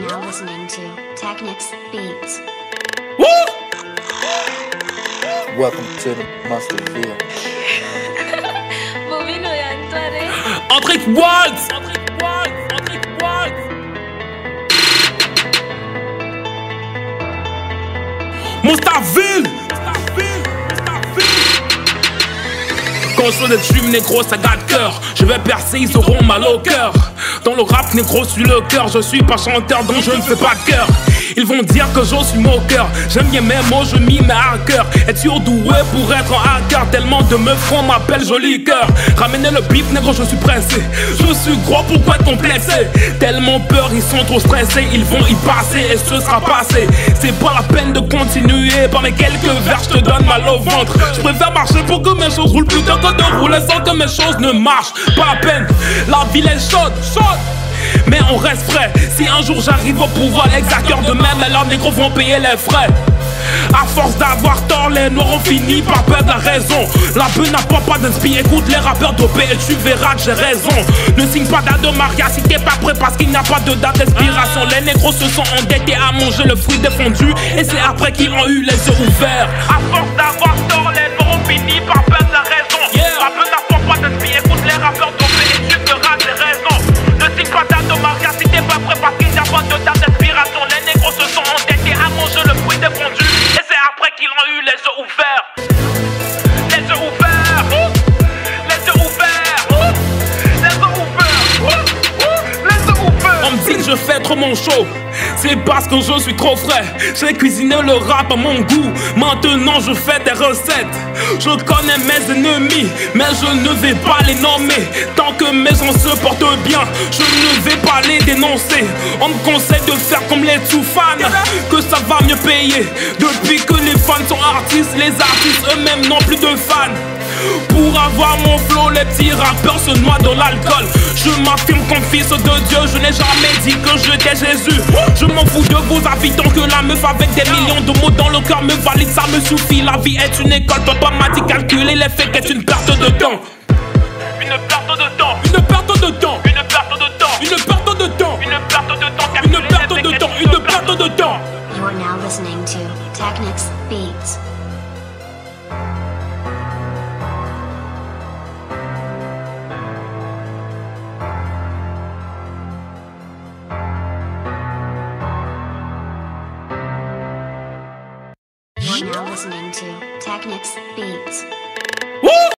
You're now listening to Technics Beats. Welcome to the Mustardville. Bobino Yantware. Patrick Waltz Patrick Quand je négro ça garde cœur. Je vais percer ils auront mal au cœur. Dans le rap négro suis le cœur. Je suis pas chanteur donc je ne fais pas cœur. Ils vont dire que je suis moqueur. J'aime bien mes mots, je m'y mets à cœur. Es-tu doué pour être un hacker? Tellement de meufs qu'on m'appelle joli cœur. Ramenez le bif négro, je suis pressé. Je suis gros, pourquoi être complexé Tellement peur, ils sont trop stressés. Ils vont y passer et ce sera passé. C'est pas la peine de continuer Par mes quelques vers, je te donne mal au ventre Je préfère marcher pour que mes choses roulent Plutôt que de rouler sans que mes choses ne marchent Pas la peine, la ville est chaude, chaude mais on reste frais. Si un jour j'arrive au pouvoir, exacteur de même, alors les gros vont payer les frais. À force d'avoir tort, les noirs ont fini par perdre la raison. La peu n'a pas d'inspirer, écoute les rappeurs dopés et tu verras que j'ai raison. Ne signe pas date de si t'es pas prêt parce qu'il n'y pas de date d'expiration. Les négros se sont endettés à manger le fruit défendu et c'est après qu'ils ont eu les yeux ouverts. À force d'avoir tort, je fais trop mon show. C'est parce que je suis trop frais. J'ai cuisiné le rap à mon goût. Maintenant je fais des recettes. Je connais mes ennemis, mais je ne vais pas les nommer. Tant que mes gens se portent bien, je ne vais pas les dénoncer. On me conseille de faire comme les tout fans, que ça va mieux payer. Depuis que les fans sont artistes, les artistes eux-mêmes n'ont plus de fans. Pour avoir mon flow, les petits rappeurs se noient dans l'alcool. Je m'affirme comme fils de Dieu, je n'ai jamais dit que j'étais Jésus. Je m'en fous de vos avis tant que la meuf avec des millions de mots dans le cœur me valide, ça me suffit. La vie est une école, papa m'a dit calculer les faits qu'est une perte de temps? Une perte de temps. Une perte de temps. Une perte de temps. Une perte de temps. Une perte de temps. Une perte de temps. Une perte de temps. You're now listening to Technics Beats. You're now listening to Technics Beats.